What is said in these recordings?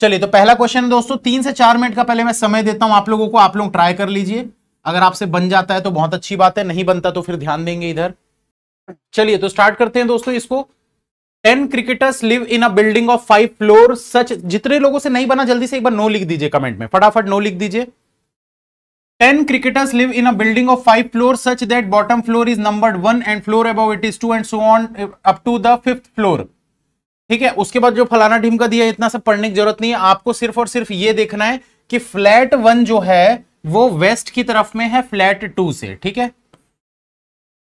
चलिए तो पहला क्वेश्चन दोस्तों, तीन से चार मिनट का पहले मैं समय देता हूँ, आप लोगों को, आप लोग ट्राई कर लीजिए। अगर आपसे बन जाता है तो बहुत अच्छी बात है, नहीं बनता तो फिर ध्यान देंगे इधर। चलिए तो स्टार्ट करते हैं दोस्तों इसको। Ten cricketers live in a building of five floor such, जितने लोगों से नहीं बना, जल्दी से एक बार नो लिख दीजिए कमेंट में, फटाफट नो लिख दीजिए। Ten cricketers live in a building of five floor such that bottom floor is number one and floor above it is two and so on up to the fifth floor ठीक है, उसके बाद जो फलाना टीम का दिया इतना सब पढ़ने की ज़रूरत नहीं है। आपको सिर्फ़ और सिर्फ़ ये देखना है कि फ्लैट वन जो है, वो वेस्ट की तरफ़ में है, फ्लैट टू से, ठीक है?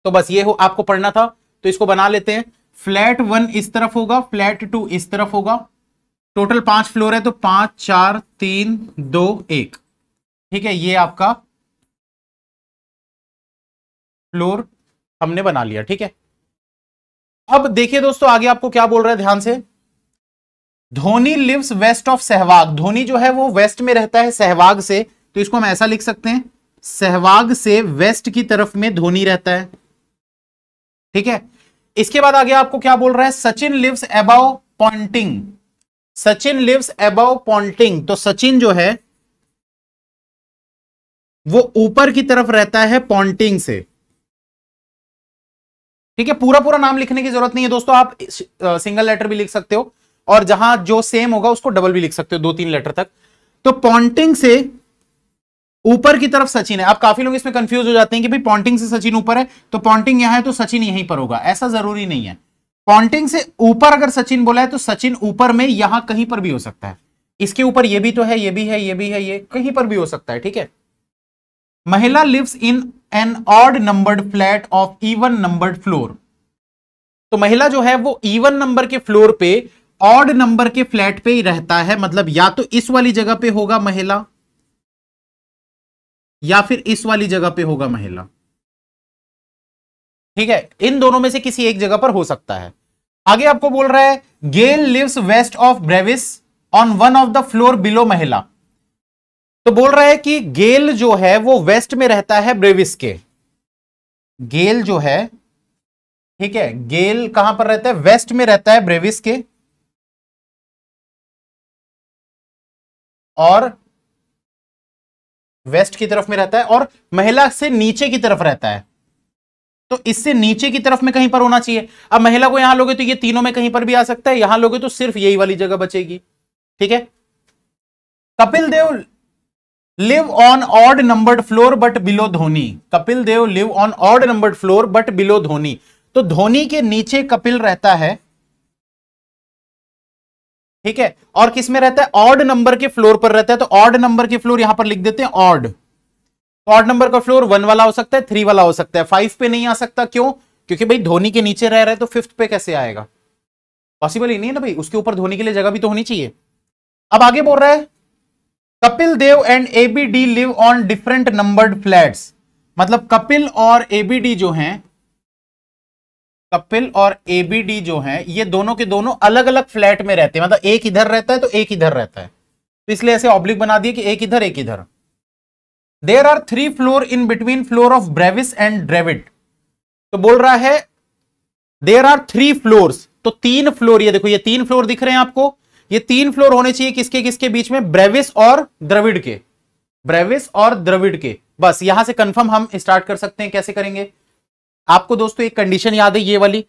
तो बस ये हो, आपको पढ़ना था तो इसको बना लेते हैं। फ्लैट वन इस तरफ़ होगा, फ्लैट टू इस तरफ़ होगा। टोटल पाँच फ्लोर है तो पाँच, चार, तीन, दो, एक। ठीक है, ये आपका फ्लोर हमने बना लिया, ठीक है? अब देखिए दोस्तों, आगे आपको क्या बोल रहा है ध्यान से? Dhoni lives west of Sehwag. Dhoni जो है वो वेस्ट में रहता है, सहवाग से। तो इसको हम ऐसा लिख सकते हैं, सहवाग से वेस्ट की तरफ़ में धोनी रहता है। ठीक है? इसके बाद आगे आपको क्या बोल रहा है? Sachin lives above Ponting Sachin lives above Ponting तो सचिन जो है, वो ऊपर की तरफ़ रहता है पॉन्टिंग से। ठीक है, पूरा पूरा नाम लिखने की ज़रूरत नहीं है दोस्तों, आप सिंगल लेटर भी लिख सकते हो और जहाँ जो सेम होगा उसको डबल भी लिख सकते हो, दो तीन लेटर तक। तो पॉन्टिंग से ऊपर की तरफ़ सचिन है। आप काफ़ी लोग इसमें कंफ्यूज हो जाते हैं कि भाई पॉन्टिंग से सचिन ऊपर है तो पॉन्टिंग यहाँ है तो सचिन यहीं पर होगा, ऐसा ज़रूरी नहीं है। पॉन्टिंग से ऊपर अगर सचिन बोला है तो सचिन ऊपर में यहाँ कहीं पर भी हो सकता है। इसके ऊपर ये भी तो है, ये भी है, ये भी है, ये कहीं पर भी हो सकता है, ठीक है? Mahela lives in an odd numbered flat of even numbered floor तो महिला जो है, वो इवन नंबर के फ्लोर पे ऑड नंबर के फ्लैट पे ही रहता है। मतलब या तो इस वाली जगह पे होगा महिला, या फिर इस वाली जगह पे होगा महिला। ठीक है? इन दोनों में से किसी एक जगह पर हो सकता है। आगे आपको बोल रहा है Gayle lives west of Brevis on one of the floor below Mahela. तो बोल रहा है कि गेल जो है, वो वेस्ट में रहता है ब्रेविस के। गेल जो है, ठीक है, गेल कहाँ पर रहता है? वेस्ट में रहता है ब्रेविस के। और वेस्ट की तरफ़ में रहता है और महिला से नीचे की तरफ़ रहता है। तो इससे नीचे की तरफ़ में कहीं पर होना चाहिए। अब महिला को यहाँ लोगे तो ये तीनों में कहीं पर भी आ सकता है। यहाँ लोगे तो सिर्फ़ यही वाली जगह बचेगी। ठीक है? Kapil Dev live on odd numbered floor but below Dhoni Kapil Dev live on odd numbered floor but below Dhoni तो धोनी के नीचे कपिल रहता है। ठीक है? और किसमें रहता है? ऑड नंबर के फ्लोर पर रहता है। तो ऑड नंबर के फ्लोर यहाँ पर लिख देते हैं ऑड ऑड नंबर का फ्लोर वन वाला हो सकता है थ्री वाला हो सकता है। फाइव पे नहीं आ सकता, क्यों? क्योंकि भाई धोनी के नीचे रह रहे तो फिफ्थ पे कैसे आएगा? पॉसिबल ही नहीं है ना भाई। उसके ऊपर धोनी के लिए जगह भी तो होनी चाहिए। अब आगे बोल रहा है Kapil Dev and ABD live on different numbered flats मतलब कपिल और एबीडी जो हैं, कपिल और एबीडी जो है, ये दोनों के दोनों अलग अलग फ्लैट में रहते हैं। मतलब एक इधर रहता है तो एक इधर रहता है। तो इसलिए ऐसे ऑब्लिक बना दिए कि एक इधर एक इधर। There are three floor in between floor of Brevis and Dravid तो बोल रहा है देर आर थ्री फ्लोर तो तीन फ्लोर ये देखो, ये तीन फ्लोर दिख रहे हैं आपको। ये तीन फ्लोर होने चाहिए किसके किसके बीच में? ब्रेविस और द्रविड के। ब्रेविस और द्रविड के। बस, यहाँ से कंफर्म हम स्टार्ट कर सकते हैं, कैसे करेंगे? आपको दोस्तों एक कंडीशन याद है, ये वाली।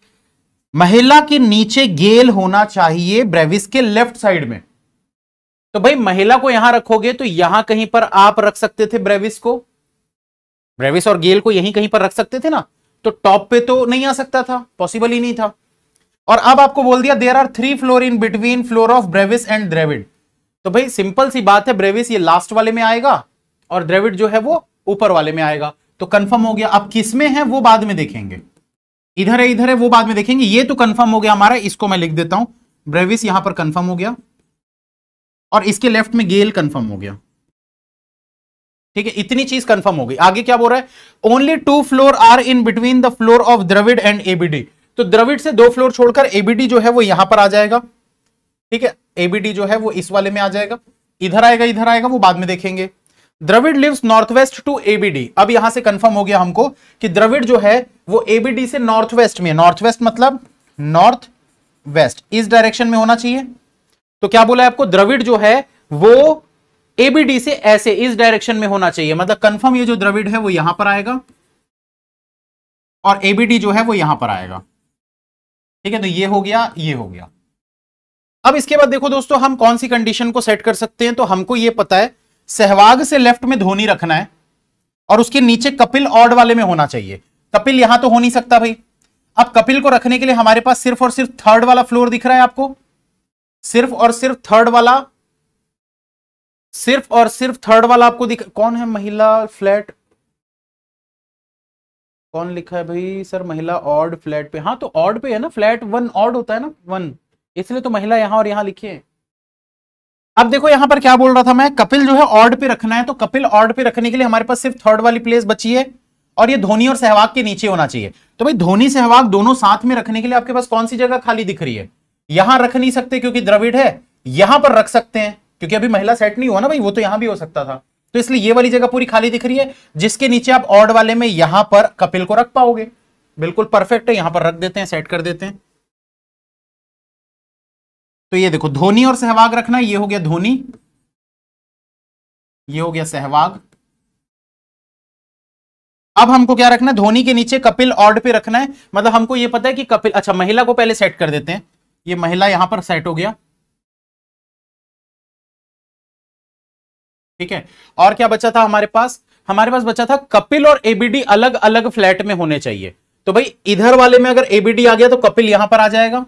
महिला के नीचे गेल होना चाहिए ब्रेविस के लेफ़्ट साइड में। तो भाई, महिला को यहाँ रखोगे तो यहाँ कहीं पर आप रख सकते थे ब्रेविस को। ब्रेविस और गेल को यहीं कहीं पर रख सकते थे ना? तो टॉप पे तो नहीं आ सकता था पॉसिबल ही नहीं था। और अब आपको बोल दिया there are three floor in between floor of Brevis and Dravid तो भाई सिंपल सी बात है ब्रेविस ये लास्ट वाले में आएगा और द्रेविड जो है वो ऊपर वाले में आएगा। तो कंफर्म हो गया, अब किसमें है, वो बाद में देखेंगे। इधर है इधर है, वो बाद में देखेंगे। ये तो कंफर्म हो गया हमारा, इसको मैं लिख देता हूँ। ब्रेविस यहाँ पर कंफर्म हो गया। और इसके लेफ़्ट में गेल कंफर्म हो गया। ठीक है, इतनी चीज़ कंफर्म हो गई। आगे क्या बोल रहा है? Only two floor are in between the floor of Dravid and ABD तो द्रविड से दो फ्लोर छोड़कर एबीडी जो है वो यहाँ पर आ जाएगा। ठीक है? एबीडी जो है वो इस वाले में आ जाएगा। इधर आएगा इधर आएगा, वो बाद में देखेंगे। Dravid lives north west to ABD अब यहाँ से कंफर्म हो गया हमको कि द्रविड जो है वो एबीडी से नॉर्थ वेस्ट में नॉर्थ वेस्ट मतलब नॉर्थ वेस्ट इस डायरेक्शन में होना चाहिए। तो क्या बोला है आपको? द्रविड़ जो है वो एबीडी से ऐसे इस डायरेक्शन में होना चाहिए। मतलब कंफर्म ये जो द्रविड़ है वो यहाँ पर आएगा और एबीडी जो है वो यहाँ पर आएगा। ठीक है तो ये हो गया, ये हो गया। अब इसके बाद देखो दोस्तों, हम कौन सी कंडीशन को सेट कर सकते हैं? तो हमको ये पता है, सहवाग से लेफ़्ट में धोनी रखना है और उसके नीचे कपिल ऑड वाले में होना चाहिए। कपिल यहाँ तो हो नहीं सकता भाई। अब कपिल को रखने के लिए हमारे पास सिर्फ़ और सिर्फ़ थर्ड वाला फ्लोर दिख रहा है आपको। सिर्फ़ और सिर्फ़ थर्ड वाला, सिर्फ़ और सिर्फ़ थर्ड वाला आपको दिख, कौन है महिला फ्लैट कौन लिखा है भाई सर? महिला ऑड फ्लैट पे। हाँ तो ऑड पे है ना? फ्लैट वन ऑड होता है ना? वन इसलिए तो महिला यहाँ और यहाँ लिखी है अब देखो, यहाँ पर क्या बोल रहा था मैं? कपिल जो है ऑड पे रखना है तो कपिल ऑड पे रखने के लिए हमारे पास सिर्फ़ थर्ड वाली प्लेस बची है और ये धोनी और सहवाग के नीचे होना चाहिए। तो भाई धोनी, सहवाग दोनों साथ में रखने के लिए आपके पास कौन सी जगह खाली दिख रही है? यहाँ रख नहीं सकते क्योंकि द्रविड़ है। यहाँ पर रख सकते हैं, क्योंकि अभी महिला सेट नहीं हुआ ना भाई, वो तो यहाँ भी हो सकता था। तो इसलिए ये वाली जगह पूरी खाली दिख रही है, जिसके नीचे आप ऑड वाले में यहाँ पर कपिल को रख पाओगे। बिल्कुल परफेक्ट है, यहाँ पर रख देते हैं सेट कर देते हैं। तो ये देखो, धोनी और सहवाग रखना, ये हो गया धोनी। ये हो गया सहवाग। अब हमको क्या रखना है? धोनी के नीचे कपिल ऑड पे रखना है। मतलब हमको ये पता है कि कपिल अच्छा महिला को पहले सेट कर देते हैं। ये महिला यहाँ पर सेट हो गया। ठीक है? और क्या बचा था हमारे पास? हमारे पास बचा था कपिल और एबीडी अलग अलग फ्लैट में होने चाहिए। तो भाई, इधर वाले में अगर एबीडी आ गया तो कपिल यहाँ पर आ जाएगा।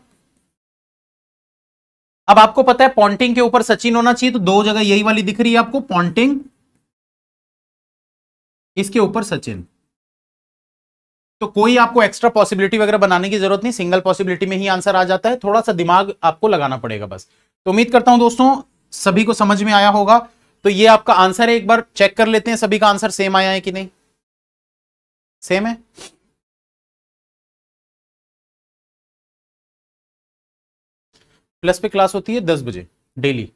अब आपको पता है पॉन्टिंग के ऊपर सचिन होना चाहिए तो दो जगह यही वाली दिख रही है आपको पॉन्टिंग इसके ऊपर सचिन। तो कोई आपको एक्स्ट्रा पॉसिबिलिटी वगैरह बनाने की ज़रूरत नहीं सिंगल पॉसिबिलिटी में ही आंसर आ जाता है। थोड़ा सा दिमाग आपको लगाना पड़ेगा बस। तो उम्मीद करता हूँ दोस्तों, सभी को समझ में आया होगा। तो ये आपका आंसर है, एक बार चेक कर लेते हैं सभी का आंसर सेम आया है कि नहीं? सेम है? प्लस पे क्लास होती है दस बजे डेली